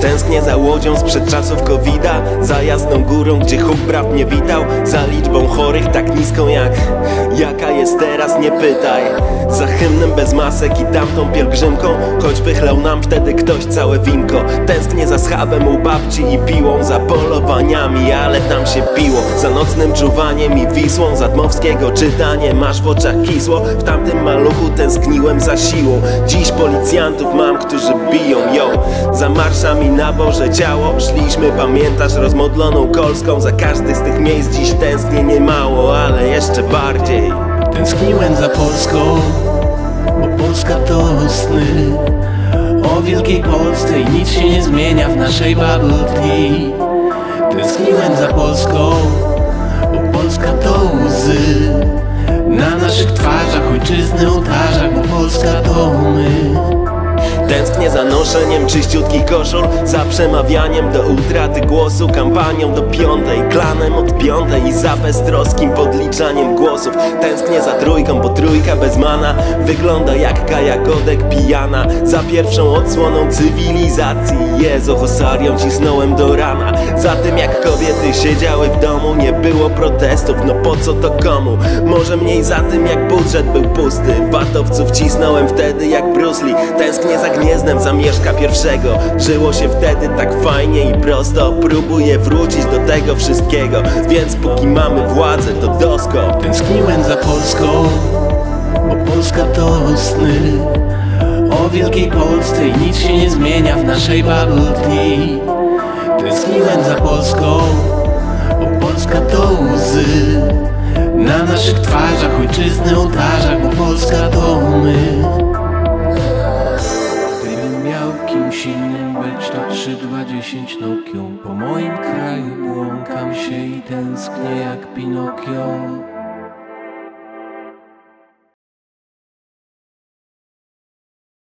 Tęsknię za łodzią sprzed czasów covida Za jasną górą, gdzie huk praw mnie witał Za liczbą chorych tak niską jak Jaka jest teraz, nie pytaj. Za hymnem bez masek i tamtą pielgrzymką. Choć wychlał nam wtedy ktoś całe winko. Tęsknię za schabem u babci i piłą Za polowaniami, ale tam się piło. Za nocnym czuwaniem i Wisłą Za Dmowskiego czytanie, masz w oczach kisło W tamtym maluchu tęskniłem za siłą. Dziś policjantów mam, którzy biją, yo. Za marszami na Boże ciało Szliśmy, pamiętasz, rozmodloną Kolską. Za każdy z tych miejsc dziś tęsknię niemało Ale jeszcze bardziej Tęskniłem za Polską, bo Polska to sny. O wielkiej Polsce i nic się nie zmienia w naszej babutni Tęskniłem za Polską, bo Polska to łzy. Na naszych twarzach ojczyzny ołtarzach, bo Polska to my Tęsknię za noszeniem czyściutkich koszul Za przemawianiem do utraty głosu Kampanią do piątej, klanem od piątej I za beztroskim podliczaniem głosów. Tęsknię za trójką, bo trójka bez mana Wygląda jak Kaja Godek pijana. Za pierwszą odsłoną cywilizacji Jezu, hosarią cisnąłem do rana. Za tym jak kobiety siedziały w domu Nie było protestów, no po co to komu? Może mniej za tym jak budżet był pusty. Watowców cisnąłem wtedy jak Bruce Lee. Tęsknię za Gniezdem zamieszka pierwszego. Żyło się wtedy tak fajnie i prosto. Próbuję wrócić do tego wszystkiego. Więc póki mamy władzę to dosko. Tęskniłem za Polską, bo Polska to sny. O wielkiej Polsce i nic się nie zmienia w naszej babutni Tęskniłem za Polską, bo Polska to łzy. Na naszych twarzach ojczyzny ołtarzach, bo Polska to my innym być, to 3, 2, 10 Nokią Po moim kraju błąkam się i tęsknię jak Pinokio